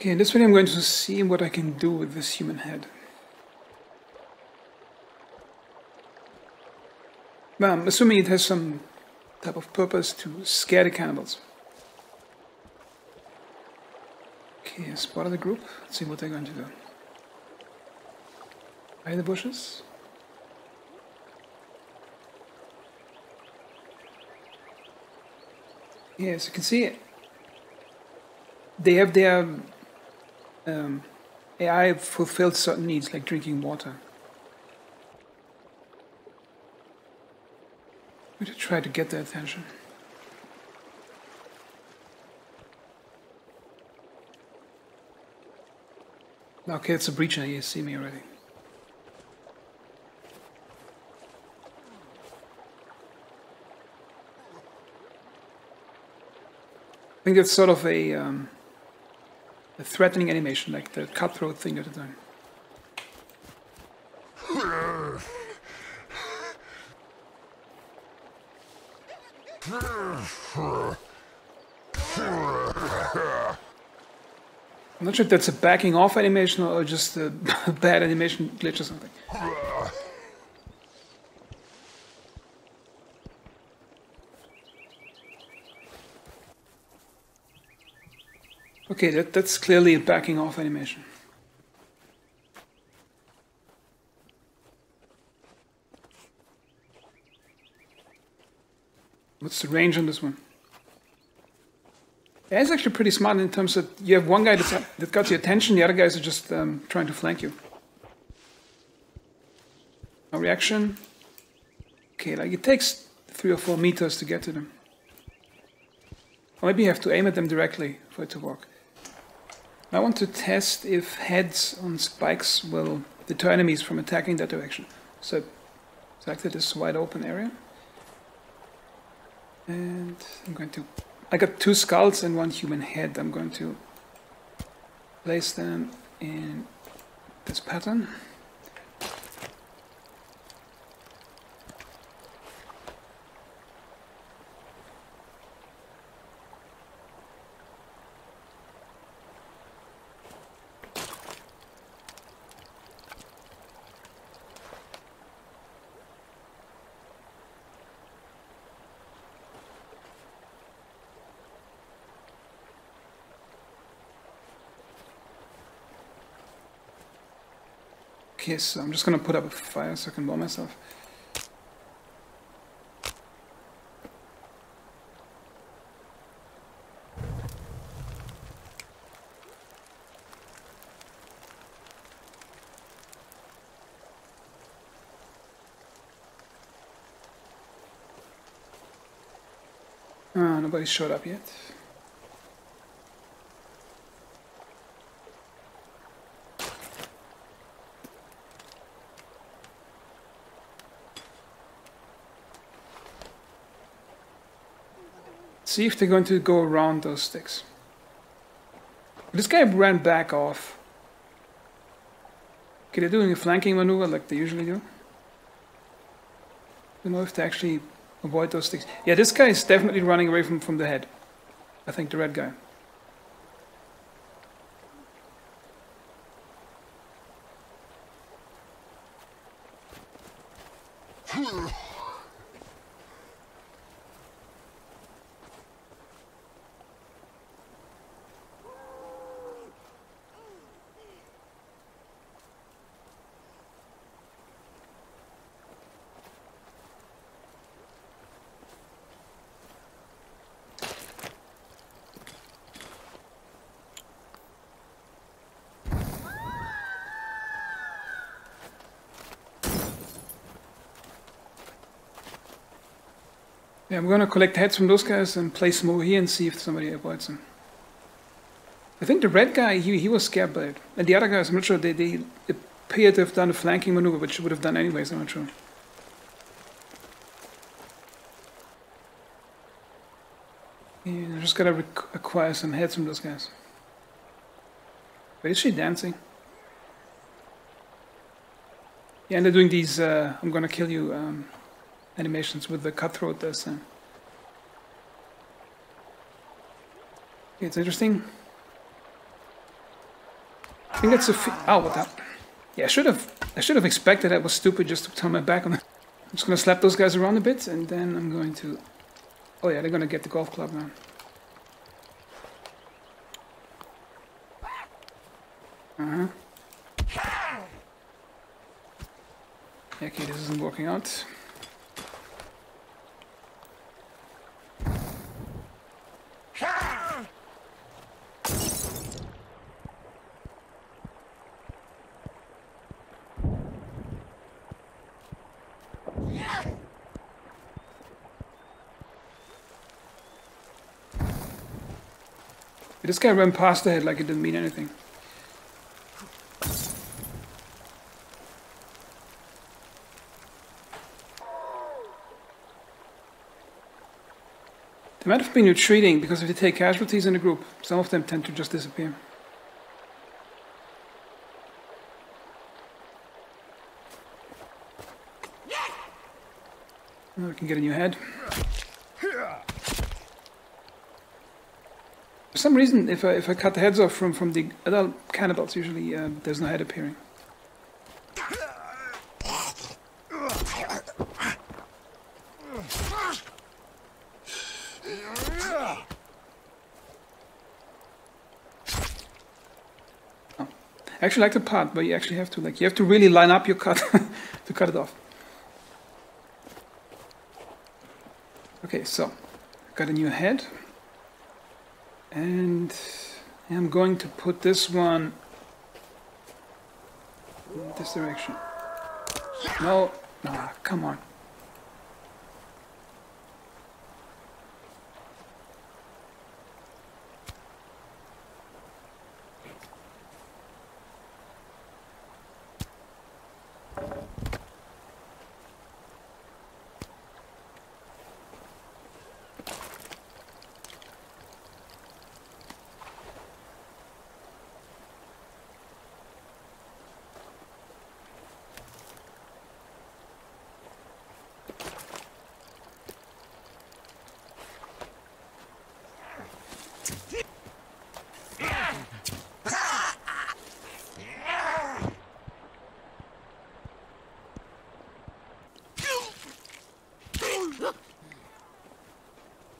Okay, in this video I'm going to see what I can do with this human head. Well, I'm assuming it has some type of purpose to scare the cannibals. Okay, spotted the group. Let's see what they're going to do. By the bushes. Yes, you can see it. they have their um, AI fulfilled certain needs like drinking water. I'm going to try to get their attention. Okay, it's a breacher. You see me already. I think it's sort of a, um, a threatening animation, like the cutthroat thing at the time. I'm not sure if that's a backing off animation or just a bad animation glitch or something. Okay, that, that's clearly a backing off animation. What's the range on this one? Yeah, actually pretty smart in terms of you have one guy that's, that got your attention, the other guys are just um, trying to flank you. No reaction. Okay, like it takes three or four meters to get to them. Or maybe you have to aim at them directly for it to work. I want to test if heads on spikes will deter enemies from attacking that direction. So select this wide open area. And I'm going to... I got two skulls and one human head. I'm going to place them in this pattern. So I'm just gonna put up a fire so I can blow myself. Ah, nobody showed up yet. See if they're going to go around those sticks. This guy ran back off. Okay, they're doing a flanking maneuver like they usually do. I Don't know if they actually avoid those sticks. Yeah, this guy is definitely running away from, from the head. I think the red guy. Yeah, I'm gonna collect heads from those guys and place over here and see if somebody avoids them. I think the red guy, he, he was scared by it. And the other guys, I'm not sure, they, they appear to have done a flanking maneuver, which would have done anyways, I'm not sure. Yeah, I just gotta acquire some heads from those guys. Wait, is she dancing? Yeah, and they're doing these, uh, I'm gonna kill you um, animations with the cutthroat. Uh. It's interesting. I think that's a. oh, what the? Yeah, I should have. I should have expected that was stupid just to turn my back on. The, I'm just gonna slap those guys around a bit, and then I'm going to. Oh yeah, they're gonna get the golf club now. Uh huh. Okay, this isn't working out. This guy ran past the head like it didn't mean anything. They might have been retreating because if you take casualties in a group, some of them tend to just disappear. Now we can get a new head. For some reason, if I, if I cut the heads off from, from the adult cannibals, usually uh, there's no head appearing. Oh. I actually like the part where you actually have to like you have to really line up your cut to cut it off. Okay, so got a new head. And I'm going to put this one in this direction. No, ah, come on.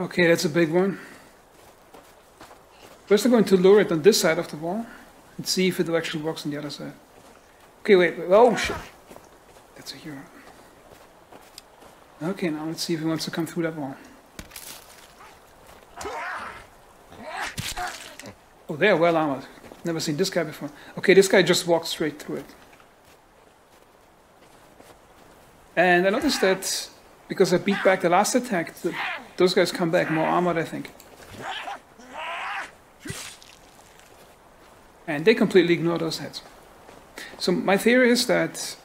Okay, that's a big one. First I'm going to lure it on this side of the wall and see if it actually works on the other side. Okay, wait, wait. oh shit. That's a hero. Okay, now let's see if he wants to come through that wall. Oh, they're well armored. Never seen this guy before. Okay, this guy just walked straight through it. And I noticed that because I beat back the last attack, the, those guys come back more armored, I think. And they completely ignore those heads. So my theory is that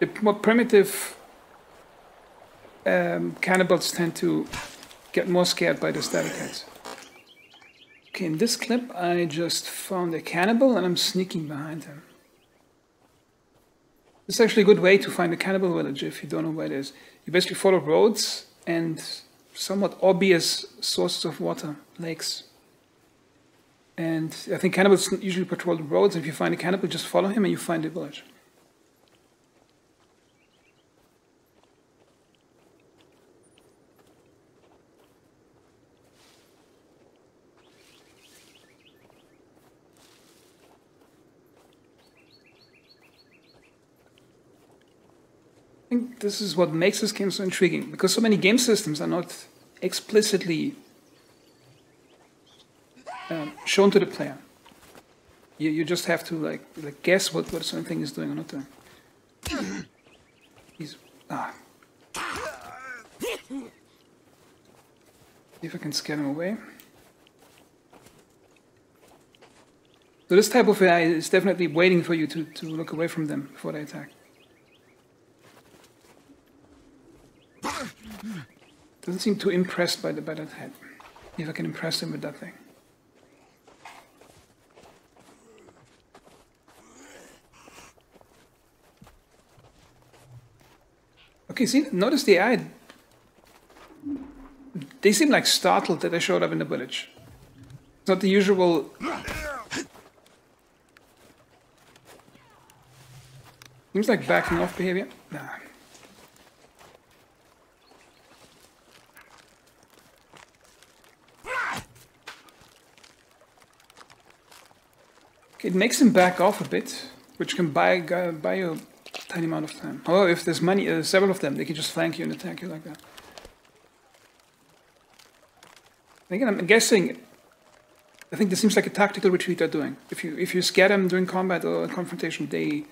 the more primitive um, cannibals tend to get more scared by the static heads. Okay, in this clip I just found a cannibal and I'm sneaking behind him. It's actually a good way to find a cannibal village if you don't know where it is. You basically follow roads and somewhat obvious sources of water, lakes. And I think cannibals usually patrol the roads. If you find a cannibal, just follow him and you find the village. Think this is what makes this game so intriguing because so many game systems are not explicitly um, shown to the player. You, you just have to like, like guess what, what certain thing is doing or not doing. He's ah. See if I can scare him away. So this type of AI is definitely waiting for you to, to look away from them before they attack. Doesn't seem too impressed by the battered head. If I can impress him with that thing. Okay, see, notice the AI. They seem like startled that I showed up in the village. It's not the usual Seems like backing off behavior. Nah. It makes him back off a bit, which can buy, buy you a tiny amount of time. However, if there's many, uh, several of them, they can just flank you and attack you like that. Again, I'm guessing. I think this seems like a tactical retreat they're doing. If you if you scare them during combat or confrontation, they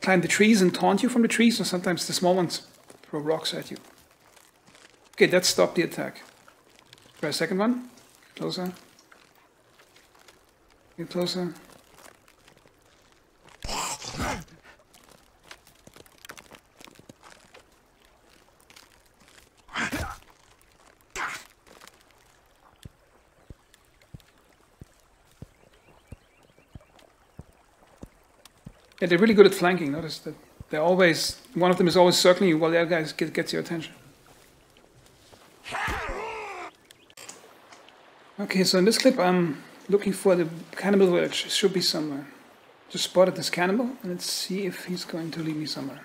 climb the trees and taunt you from the trees, or sometimes the small ones throw rocks at you. Okay, that stopped the attack. Try a second one. Closer. Get closer. Yeah, they're really good at flanking. Notice that they're always one of them is always circling you while the other guy get, gets your attention. Okay, so in this clip I'm looking for the cannibal village. It should be somewhere. Just spotted this cannibal, let's see if he's going to lead me somewhere.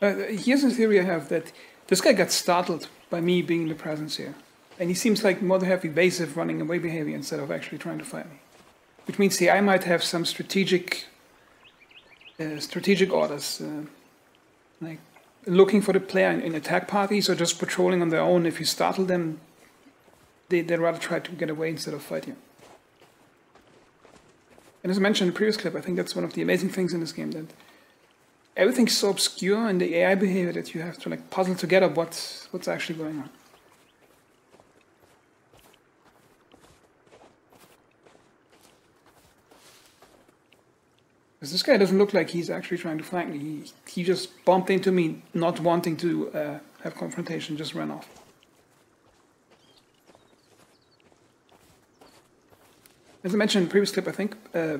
Uh, here's a theory I have that this guy got startled by me being in the presence here. And he seems like more to have evasive running away behavior instead of actually trying to fight me. Which means the I might have some strategic uh, strategic orders, uh, like looking for the player in, in, attack parties or just patrolling on their own. If you startle them, they, they'd rather try to get away instead of fight you. And as I mentioned in the previous clip, I think that's one of the amazing things in this game, that everything's so obscure in the AI behavior that you have to like puzzle together what's, what's actually going on. Because this guy doesn't look like he's actually trying to flank me. He, he just bumped into me, not wanting to uh, have confrontation, just ran off. As I mentioned in the previous clip, I think uh,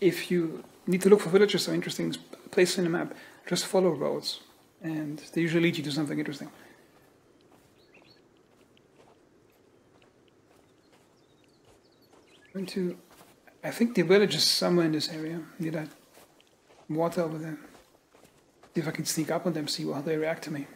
if you need to look for villages or interesting places in the map, just follow roads, and they usually lead you to something interesting. Going to I think the village is somewhere in this area, near that water over there. See if I can sneak up on them, see how they react to me.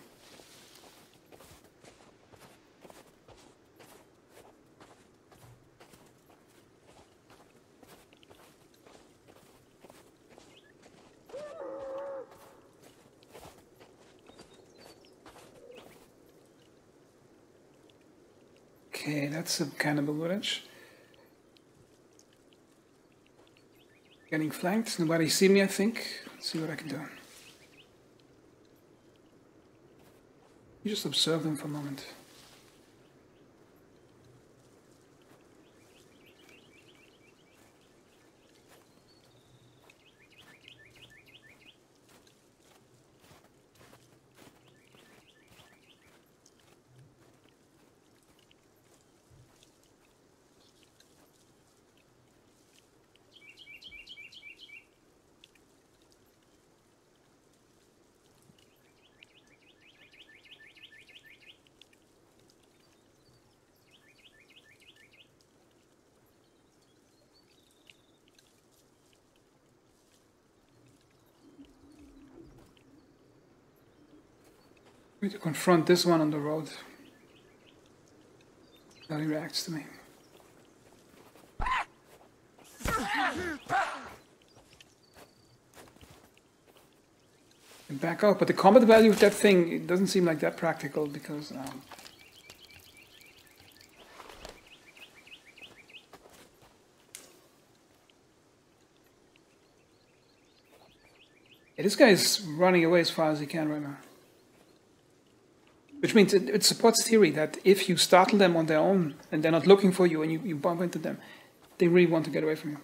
Okay, that's a cannibal village. Getting flanked. Nobody see me, I think. Let's see what I can do. You just observe them for a moment. We to confront this one on the road. How he reacts to me. And back up, but the combat value of that thing it doesn't seem like that practical because um, this guy is running away as far as he can right now. Which means it, it, supports theory that if you startle them on their own and they're not looking for you and you, you bump into them, they really want to get away from you.